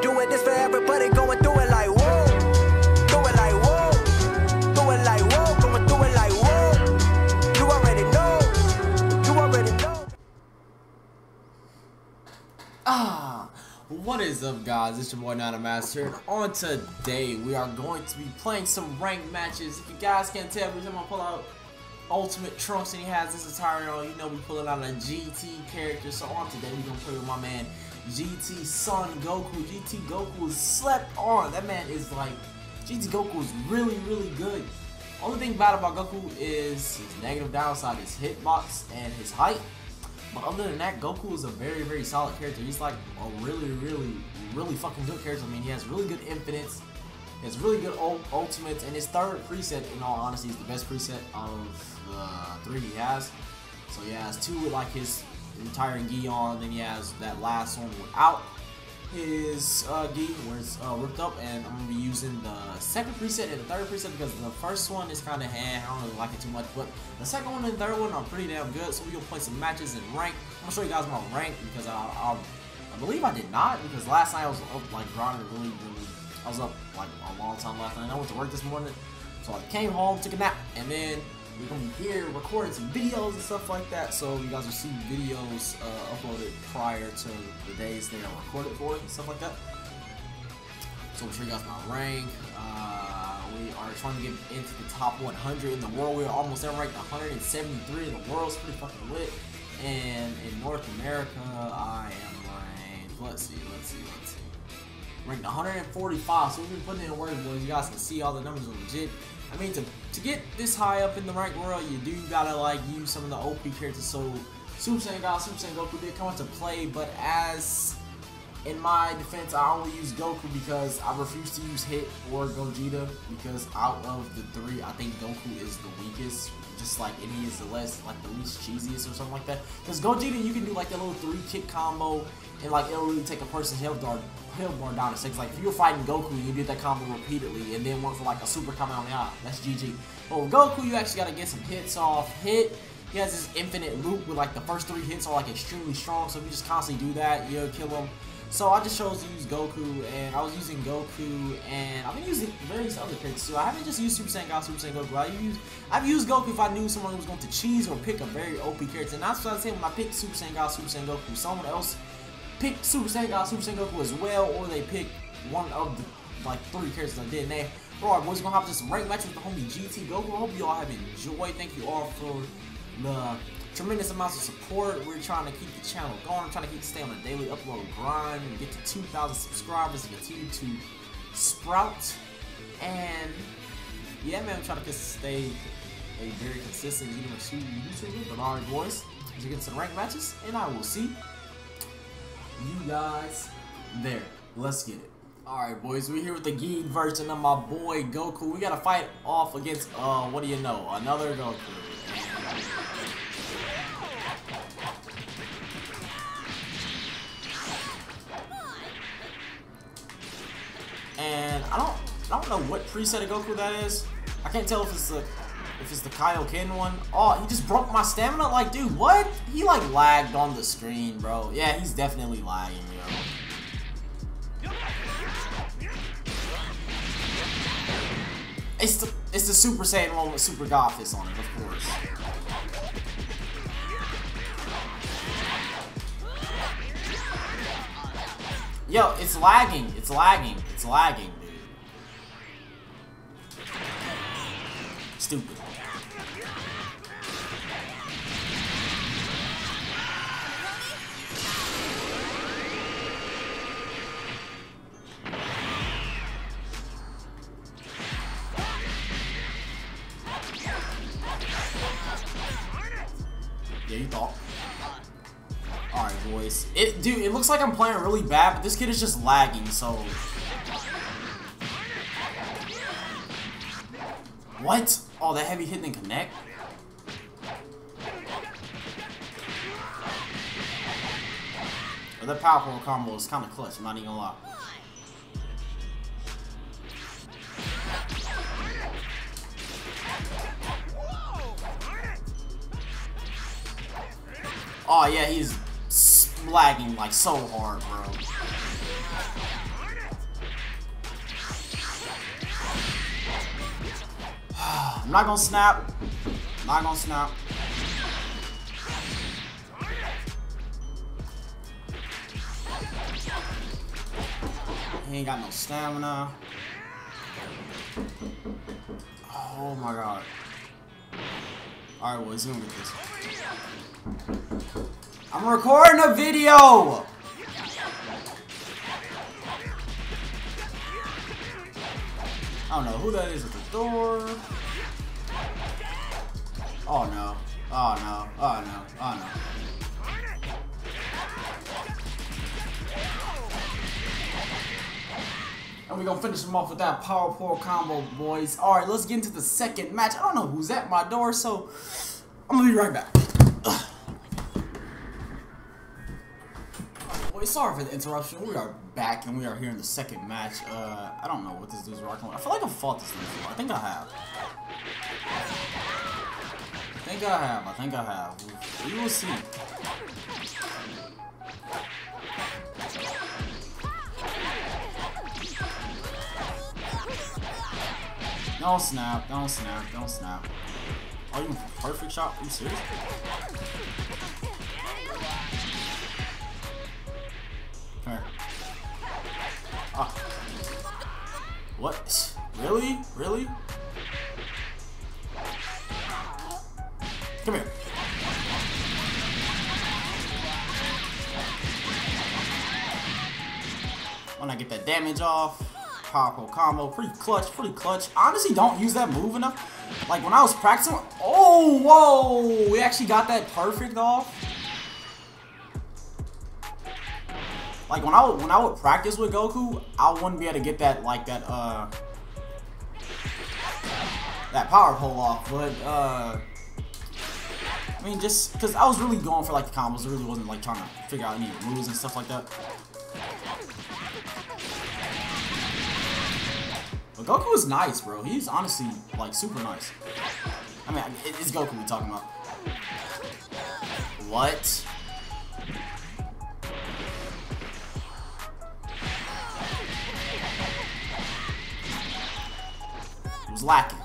I do it, this for everybody going through it like whoa. Ah, what is up guys, it's your boy Nana Master, on today we are going to be playing some ranked matches. If you guys can't tell, every time I pull out Ultimate Trunks and he has this attire on, you know we pulling out a GT character. So on today we gonna play with my man GT Son Goku. GT Goku is slept on. That man is like, GT Goku is really, really good. Only thing bad about Goku is his negative downside is hitbox and his height. But other than that, Goku is a very, very solid character. He's like a really, really, really fucking good character. I mean, he has really good infinites. Has really good ult ultimates. And his third preset, in all honesty, is the best preset of the three he has. So he has two with like his entire gi on. Then he has that last one without his uh, gi where it's uh, ripped up. And I'm to be using the second preset and the third preset because the first one is kind of eh, I don't really like it too much. But the second one and third one are pretty damn good. So we're going to play some matches in rank. I'm to show you guys my rank because I, I, I believe I did not because last night I was up like grinding really, really. I was up like a long time last night. I went to work this morning. So I came home, took a nap, and then we're gonna be here recording some videos and stuff like that. So you guys will see videos uh, uploaded prior to the days they are recorded for and stuff like that. So we'll show you guys my rank. Uh, we are trying to get into the top 100 in the world. We're almost there, ranked 173 in the world. It's pretty fucking lit. And in North America, I am ranked. Let's see, let's see, let's see. Ranked 145. So we've been putting in work, boys. You guys can see all the numbers are legit. I mean, to, to get this high up in the ranked world, you do gotta like use some of the OP characters. So Super Saiyan God, Super Saiyan Goku did come into play, but as in my defense, I only use Goku because I refuse to use Hit or Gogeta because out of the three, I think Goku is the weakest. Just like he is the less like the least cheesiest or something like that. Because Gogeta, you can do like that little three kick combo and like it'll really take a person's health bar health bar down to six. Like if you're fighting Goku, you did that combo repeatedly and then went for like a super Kamehameha. That's GG. But with Goku, you actually gotta get some hits off. Hit. He has this infinite loop with like the first three hits are like extremely strong, so if you just constantly do that, you'll kill him. So I just chose to use Goku, and I was using Goku, and I've been using various other picks too. I haven't just used Super Saiyan God, Super Saiyan Goku. I use, I've used Goku if I knew someone was going to cheese or pick a very OP character. And that's what I saying when I pick Super Saiyan God, Super Saiyan Goku. Someone else picked Super Saiyan God, Super Saiyan Goku as well, or they picked one of the like three characters I did. And they, alright, boys, gonna have just some rank match with the homie GT Goku. Hope you all have enjoyed. Thank you all for the tremendous amounts of support. We're trying to keep the channel going. I'm trying to keep stay on a daily upload grind and get to 2,000 subscribers and continue to sprout. And yeah, man, I'm trying to stay a very consistent YouTuber. But alright, boys, let's get some rank matches, and I will see you guys there. Let's get it. Alright boys, we're here with the GT version of my boy Goku. We gotta fight off against, uh, what do you know, another Goku. And I don't I don't know what preset of Goku that is. I can't tell if it's the if it's the Kaioken one. Oh, he just broke my stamina? Like, dude, what? He like lagged on the screen, bro. Yeah, he's definitely lagging, yo. It's the it's the Super Saiyan one with Super Gothis on it, of course. Yo, it's lagging. It's lagging. It's lagging, dude. Stupid. Yeah, you thought. Alright, boys. It, dude, it looks like I'm playing really bad, but this kid is just lagging, so... What? Oh, that heavy hit didn't connect? But that power combo is kind of clutch, I'm not even gonna lie. Oh yeah, he's lagging like so hard, bro. I'm not gonna snap. I'm not gonna snap. He ain't got no stamina. Oh my god. Alright, well, he's gonna with this. I'm recording a video! I don't know who that is at the door. Oh no. Oh no. Oh no. Oh no. And we're gonna finish him off with that power pole combo, boys. Alright, let's get into the second match. I don't know who's at my door, so I'm gonna be right back. Boys, sorry for the interruption. We are back and we are here in the second match. Uh, I don't know what this dude's rocking with. I feel like I've fought this dude before. I think I have. I think I have. I think I have. We will see. Don't snap, don't snap, don't snap. Oh, you perfect shot? Are you serious? Ah. What? Really? Really? Come here. When I get that damage off, powerful combo, pretty clutch, pretty clutch. Honestly, don't use that move enough. Like when I was practicing, oh, whoa, we actually got that perfect off. Like when I would, when I would practice with Goku, I wouldn't be able to get that like that uh that power pole off, but uh I mean just because I was really going for like the combos, I really wasn't like trying to figure out any moves and stuff like that. But Goku is nice, bro. He's honestly like super nice. I mean, it- it's Goku we talking about. What? Lacking.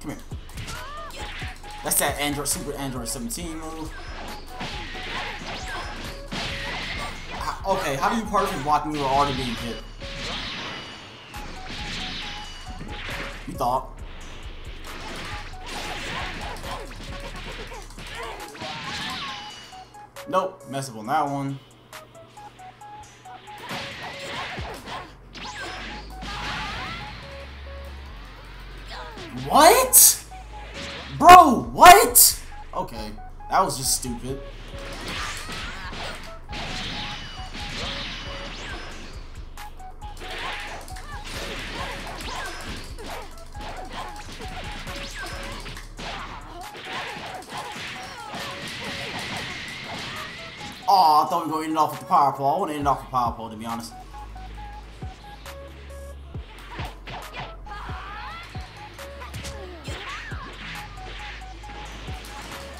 Come here. That's that Android Super Android 17 move. Okay, how do you perfect block when you were already being hit? You thought. Nope, mess up on that one. What? Bro, what? Okay, that was just stupid. Oh, I thought we were going to end off with the power pole. I want to end off with power pole, to be honest.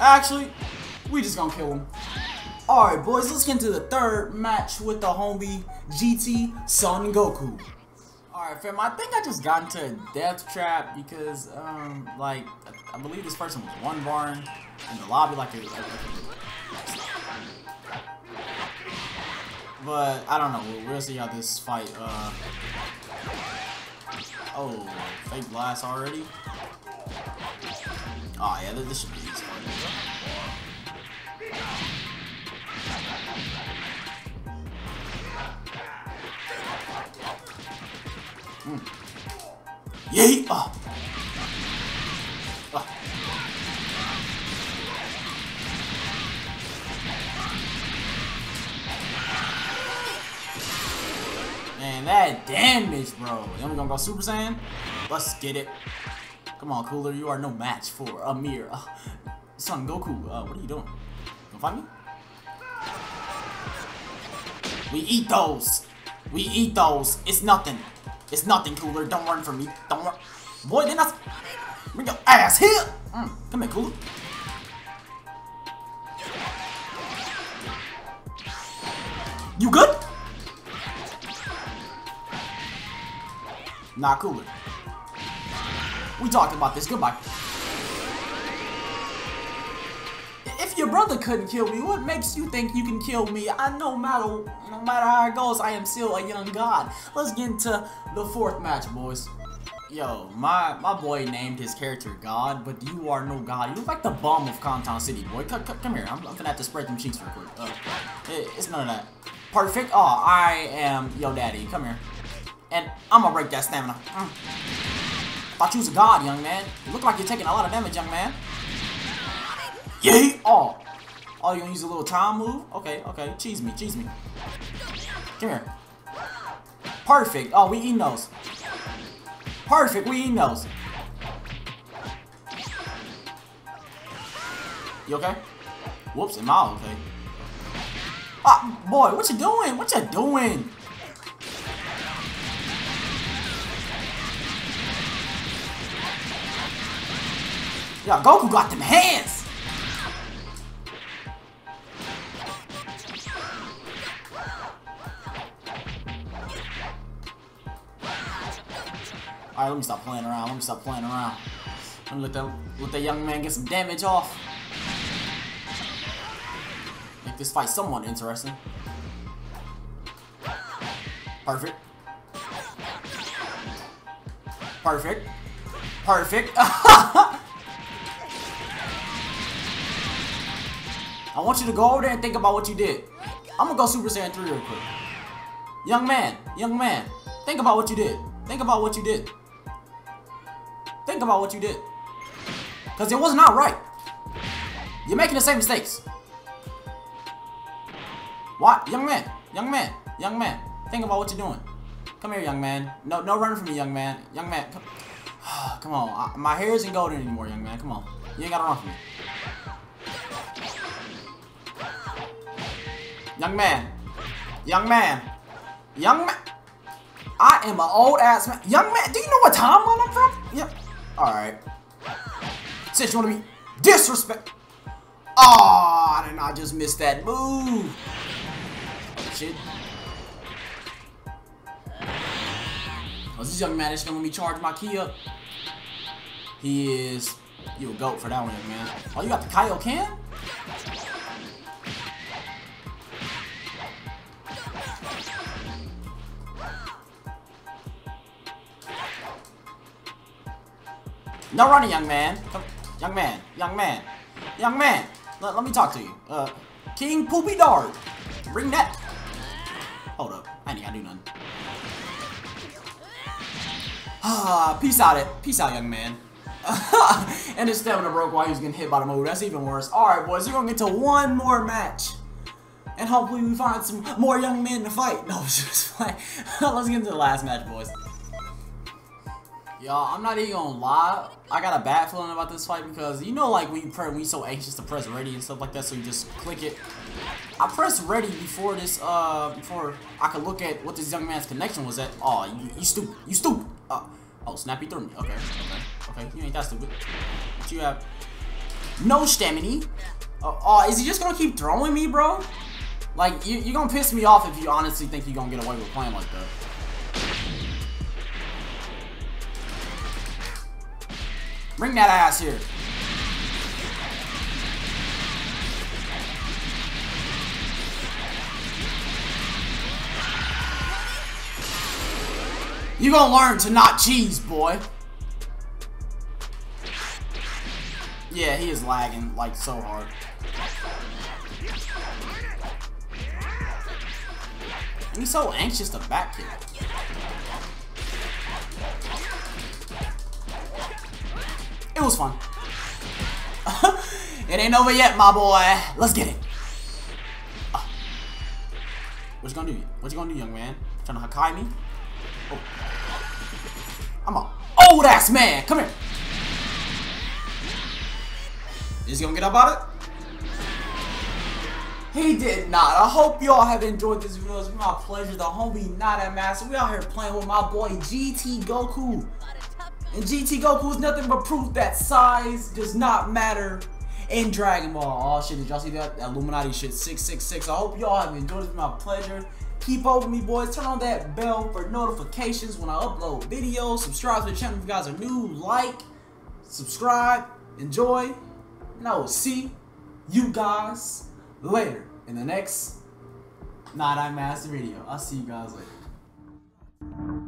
Actually, we just gonna kill him. Alright, boys, let's get into the third match with the homie GT Son Goku. Alright, fam, I think I just got into a death trap because, um, like, I, I believe this person was one barn in the lobby, like, a, like a- but I don't know. We'll, we'll see how this fight. Uh... Oh, fake blast already. Oh yeah, this, should be easy. Mm. Yeet! Oh. Ah. Man, that damage, bro. Then we gonna go Super Saiyan? Let's get it. Come on, Cooler. You are no match for Amir. Uh, son, Goku, uh, what are you doing? Gonna fight me? We eat those. We eat those. It's nothing. It's nothing, Cooler. Don't run from me. Don't run. Boy, then that's... Bring your ass here. Mm, come here, Cooler. You good? Nah, cooler. We talked about this. Goodbye. If your brother couldn't kill me, what makes you think you can kill me? I know matter, no matter how it goes, I am still a young god. Let's get into the fourth match, boys. Yo, my my boy named his character God, but you are no God. You look like the bum of Compton City, boy. C come here. I'm, I'm, gonna have to spread them cheeks real quick. Uh, it, it's none of that. Perfect. Oh, I am yo daddy. Come here. And I'm gonna break that stamina. Mm. Thought you was a god, young man. You look like you're taking a lot of damage, young man. Yay! Oh. Oh, you gonna use a little time move? Okay, okay. Cheese me, cheese me. Come here. Perfect. Oh, we eating those. Perfect, we eating those. You okay? Whoops, am I okay? Ah, boy, what you doing? What you doing? Yeah, Goku got them hands! Alright, let me stop playing around. Let me stop playing around. Let me let that, let young man get some damage off. Make this fight somewhat interesting. Perfect. Perfect. Perfect. I want you to go over there and think about what you did. I'm gonna go Super Saiyan 3 real quick. Young man, young man, think about what you did. Think about what you did. Think about what you did. Because it was not right. You're making the same mistakes. What? Young man, young man, young man, think about what you're doing. Come here, young man. No, no running from me, young man. Young man, come, come on. I, my hair isn't golden anymore, young man. Come on. You ain't gotta run from me. Young man. Young man. Young man. I am an old ass man. Young man, do you know what timeline I'm from? Yep. Alright. Since you wanna be disrespect. Oh, did I just miss that move? Shit. Oh, this young man is gonna let me charge my ki up. He is. You a goat for that one, man. Oh, you got the Kaioken? No running, young man. Come, young man, young man, young man. Let, let me talk to you. Uh, King Poopy Dart. Bring that. Hold up. I ain't gotta do nothing. Ah, peace out it. Peace out, young man. and his stamina broke while he was getting hit by the move. That's even worse. Alright, boys, we're gonna get to one more match. And hopefully we find some more young men to fight. No, just like let's get into the last match, boys. Y'all, I'm not even gonna lie. I got a bad feeling about this fight because you know, like when you press, when you so anxious to press ready and stuff like that, so you just click it. I pressed ready before this, uh, before I could look at what this young man's connection was at. Oh, you, you stupid, you stupid. Uh, oh, snappy through me. Okay, okay, okay. You ain't that stupid. But you have no stamina. Uh, oh, is he just gonna keep throwing me, bro? Like, you, you're gonna piss me off if you honestly think you're gonna get away with playing like that. Bring that ass here. You gonna learn to not cheese, boy. Yeah, he is lagging like so hard. And he's so anxious to back kick. It was fun. it ain't over yet, my boy. Let's get it. Uh. What you gonna do? What you gonna do, young man? Trying to Hakai me? Oh. I'm a old ass man. Come here. You just gonna get up on it? He did not. I hope y'all have enjoyed this video. It's been my pleasure. The homie NighT iMaster. We out here playing with my boy GT Goku. And GT Goku is nothing but proof that size does not matter in Dragon Ball. Oh shit, did y'all see that? that Illuminati shit 666. I hope y'all have enjoyed. My pleasure. Keep over me, boys. Turn on that bell for notifications when I upload videos. Subscribe to the channel if you guys are new. Like, subscribe, enjoy, and I will see you guys later in the next NighT iMaster video. I'll see you guys later.